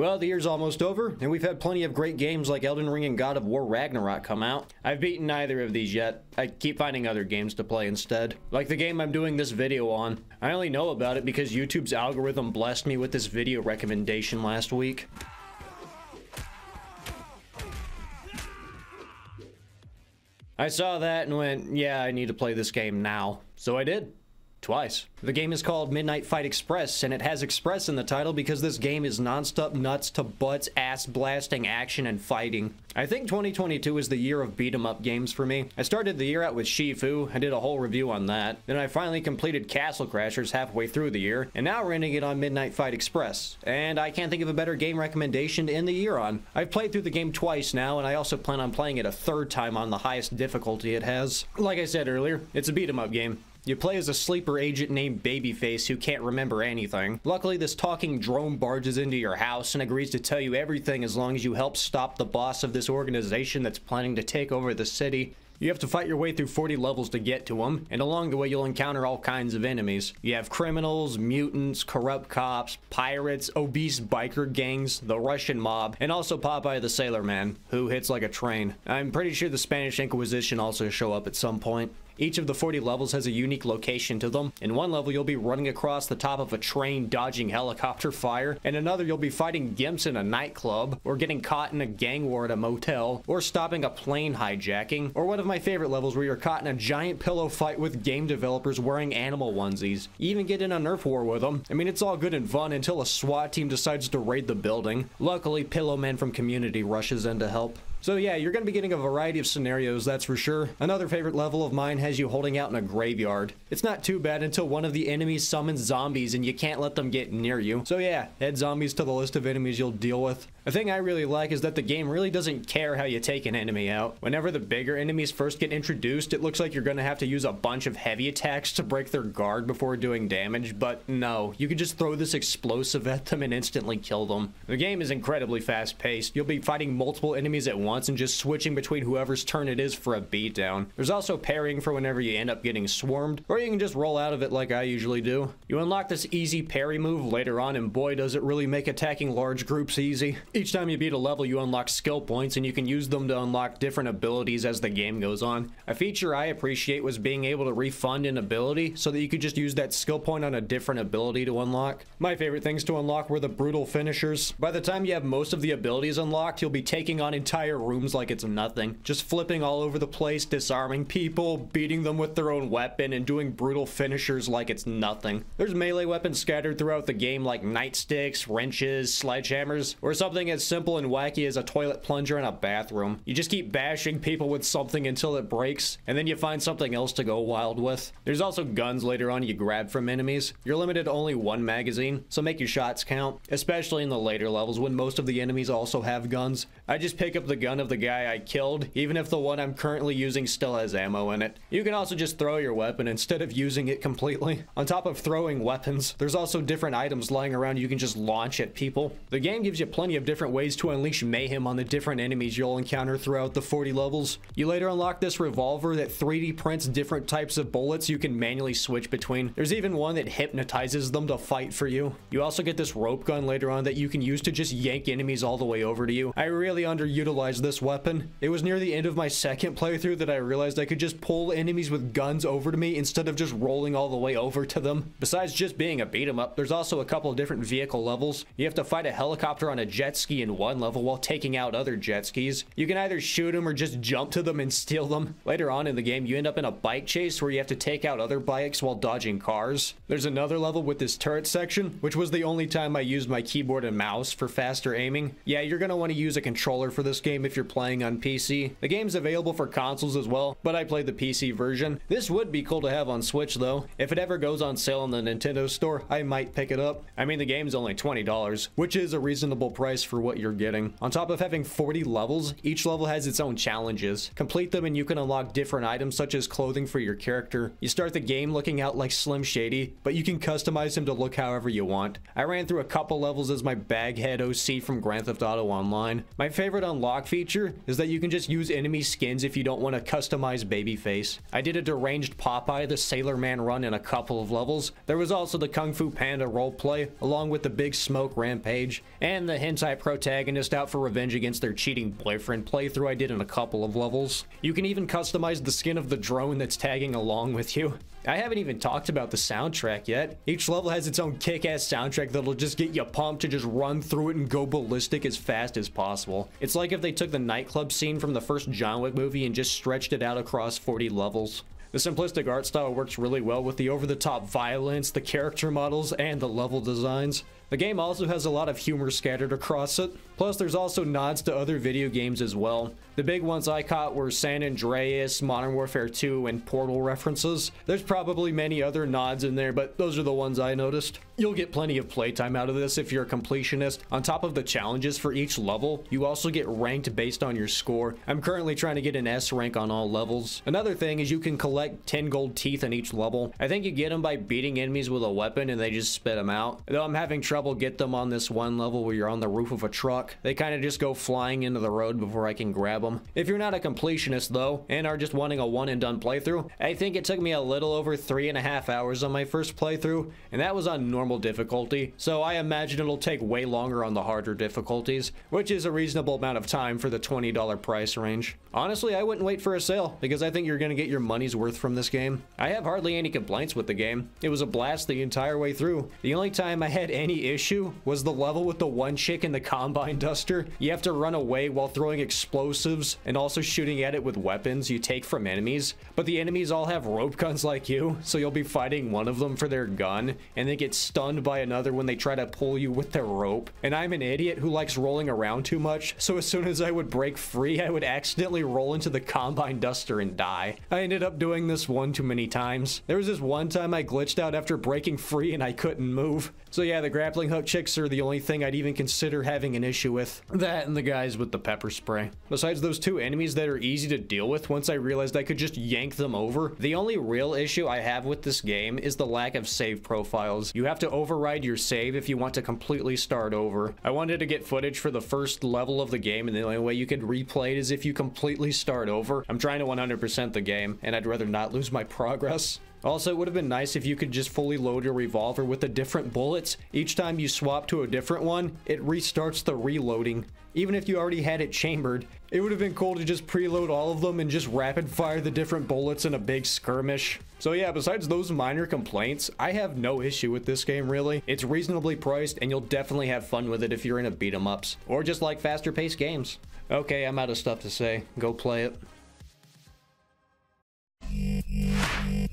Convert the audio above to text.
Well, the year's almost over, and we've had plenty of great games like Elden Ring and God of War Ragnarok come out. I've beaten neither of these yet. I keep finding other games to play instead. Like the game I'm doing this video on. I only know about it because YouTube's algorithm blessed me with this video recommendation last week. I saw that and went, yeah, I need to play this game now. So I did. Twice. The game is called Midnight Fight Express, and it has Express in the title because this game is non-stop nuts to butts, ass-blasting action and fighting. I think 2022 is the year of beat 'em up games for me. I started the year out with Sifu, I did a whole review on that, then I finally completed Castle Crashers halfway through the year, and now we're ending it on Midnight Fight Express. And I can't think of a better game recommendation to end the year on. I've played through the game twice now, and I also plan on playing it a third time on the highest difficulty it has. Like I said earlier, it's a beat 'em up game. You play as a sleeper agent named Babyface who can't remember anything. Luckily, this talking drone barges into your house and agrees to tell you everything as long as you help stop the boss of this organization that's planning to take over the city. You have to fight your way through 40 levels to get to them, and along the way you'll encounter all kinds of enemies. You have criminals, mutants, corrupt cops, pirates, obese biker gangs, the Russian mob, and also Popeye the Sailor Man, who hits like a train. I'm pretty sure the Spanish Inquisition also show up at some point. Each of the 40 levels has a unique location to them. In one level, you'll be running across the top of a train dodging helicopter fire. In another, you'll be fighting gimps in a nightclub, or getting caught in a gang war at a motel, or stopping a plane hijacking, or one of my favorite levels where you're caught in a giant pillow fight with game developers wearing animal onesies. You even get in a Nerf war with them. I mean, it's all good and fun until a SWAT team decides to raid the building. Luckily, Pillowman from Community rushes in to help. So yeah, you're going to be getting a variety of scenarios, that's for sure. Another favorite level of mine has you holding out in a graveyard. It's not too bad until one of the enemies summons zombies and you can't let them get near you. So yeah, add zombies to the list of enemies you'll deal with. The thing I really like is that the game really doesn't care how you take an enemy out. Whenever the bigger enemies first get introduced, it looks like you're going to have to use a bunch of heavy attacks to break their guard before doing damage, but no, you can just throw this explosive at them and instantly kill them. The game is incredibly fast paced. You'll be fighting multiple enemies at once and just switching between whoever's turn it is for a beatdown. There's also parrying for whenever you end up getting swarmed, or you can just roll out of it like I usually do. You unlock this easy parry move later on and boy does it really make attacking large groups easy. Each time you beat a level, you unlock skill points, and you can use them to unlock different abilities as the game goes on. A feature I appreciate was being able to refund an ability so that you could just use that skill point on a different ability to unlock. My favorite things to unlock were the brutal finishers. By the time you have most of the abilities unlocked, you'll be taking on entire rooms like it's nothing. Just flipping all over the place, disarming people, beating them with their own weapon, and doing brutal finishers like it's nothing. There's melee weapons scattered throughout the game like nightsticks, wrenches, sledgehammers, or something as simple and wacky as a toilet plunger in a bathroom. You just keep bashing people with something until it breaks, and then you find something else to go wild with. There's also guns later on you grab from enemies. You're limited to only one magazine, so make your shots count, especially in the later levels when most of the enemies also have guns. I just pick up the gun of the guy I killed, even if the one I'm currently using still has ammo in it. You can also just throw your weapon instead of using it completely. On top of throwing weapons, there's also different items lying around you can just launch at people. The game gives you plenty of different ways to unleash mayhem on the different enemies you'll encounter throughout the 40 levels. You later unlock this revolver that 3D prints different types of bullets you can manually switch between. There's even one that hypnotizes them to fight for you. You also get this rope gun later on that you can use to just yank enemies all the way over to you. I really underutilized this weapon. It was near the end of my second playthrough that I realized I could just pull enemies with guns over to me instead of just rolling all the way over to them. Besides just being a beat 'em up, there's also a couple different vehicle levels. You have to fight a helicopter on a jet ski in one level while taking out other jet skis. You can either shoot them or just jump to them and steal them. Later on in the game, you end up in a bike chase where you have to take out other bikes while dodging cars. There's another level with this turret section, which was the only time I used my keyboard and mouse for faster aiming. Yeah, you're gonna want to use a controller for this game if you're playing on PC. The game's available for consoles as well, but I played the PC version. This would be cool to have on Switch though. If it ever goes on sale in the Nintendo store, I might pick it up. I mean, the game's only $20, which is a reasonable price for what you're getting. On top of having 40 levels, each level has its own challenges. Complete them and you can unlock different items such as clothing for your character. You start the game looking out like Slim Shady, but you can customize him to look however you want. I ran through a couple levels as my baghead OC from Grand Theft Auto Online. My favorite unlock feature feature is that you can just use enemy skins if you don't want to customize Babyface. I did a deranged Popeye the Sailor Man run in a couple of levels. There was also the Kung Fu Panda roleplay, along with the Big Smoke Rampage, and the hentai protagonist out for revenge against their cheating boyfriend playthrough I did in a couple of levels. You can even customize the skin of the drone that's tagging along with you. I haven't even talked about the soundtrack yet. Each level has its own kick-ass soundtrack that'll just get you pumped to just run through it and go ballistic as fast as possible. It's like if they took the nightclub scene from the first John Wick movie and just stretched it out across 40 levels. The simplistic art style works really well with the over-the-top violence, the character models, and the level designs. The game also has a lot of humor scattered across it, plus there's also nods to other video games as well. The big ones I caught were San Andreas, Modern Warfare 2, and Portal references. There's probably many other nods in there, but those are the ones I noticed. You'll get plenty of playtime out of this if you're a completionist. On top of the challenges for each level, you also get ranked based on your score. I'm currently trying to get an S rank on all levels. Another thing is you can collect 10 gold teeth in each level. I think you get them by beating enemies with a weapon and they just spit them out. Though I'm having trouble trouble get them on this one level where you're on the roof of a truck. They kind of just go flying into the road before I can grab them. If you're not a completionist though, and are just wanting a one and done playthrough, I think it took me a little over three and a half hours on my first playthrough, and that was on normal difficulty, so I imagine it'll take way longer on the harder difficulties, which is a reasonable amount of time for the $20 price range. Honestly, I wouldn't wait for a sale, because I think you're going to get your money's worth from this game. I have hardly any complaints with the game. It was a blast the entire way through. The only time I had any issue was the level with the one chick in the Combine Duster. You have to run away while throwing explosives and also shooting at it with weapons you take from enemies. But the enemies all have rope guns like you, so you'll be fighting one of them for their gun, and they get stunned by another when they try to pull you with their rope. And I'm an idiot who likes rolling around too much, so as soon as I would break free, I would accidentally roll into the Combine Duster and die. I ended up doing this one too many times. There was this one time I glitched out after breaking free and I couldn't move. So yeah, the grappling hook chicks are the only thing I'd even consider having an issue with. That and the guys with the pepper spray. Besides those two enemies that are easy to deal with once I realized I could just yank them over, the only real issue I have with this game is the lack of save profiles. You have to override your save if you want to completely start over. I wanted to get footage for the first level of the game and the only way you could replay it is if you completely start over. I'm trying to 100% the game and I'd rather not lose my progress. Also, it would have been nice if you could just fully load your revolver with the different bullets. Each time you swap to a different one, it restarts the reloading. Even if you already had it chambered, it would have been cool to just preload all of them and just rapid fire the different bullets in a big skirmish. So yeah, besides those minor complaints, I have no issue with this game really. It's reasonably priced and you'll definitely have fun with it if you're into beat 'em ups or just like faster paced games. Okay, I'm out of stuff to say. Go play it.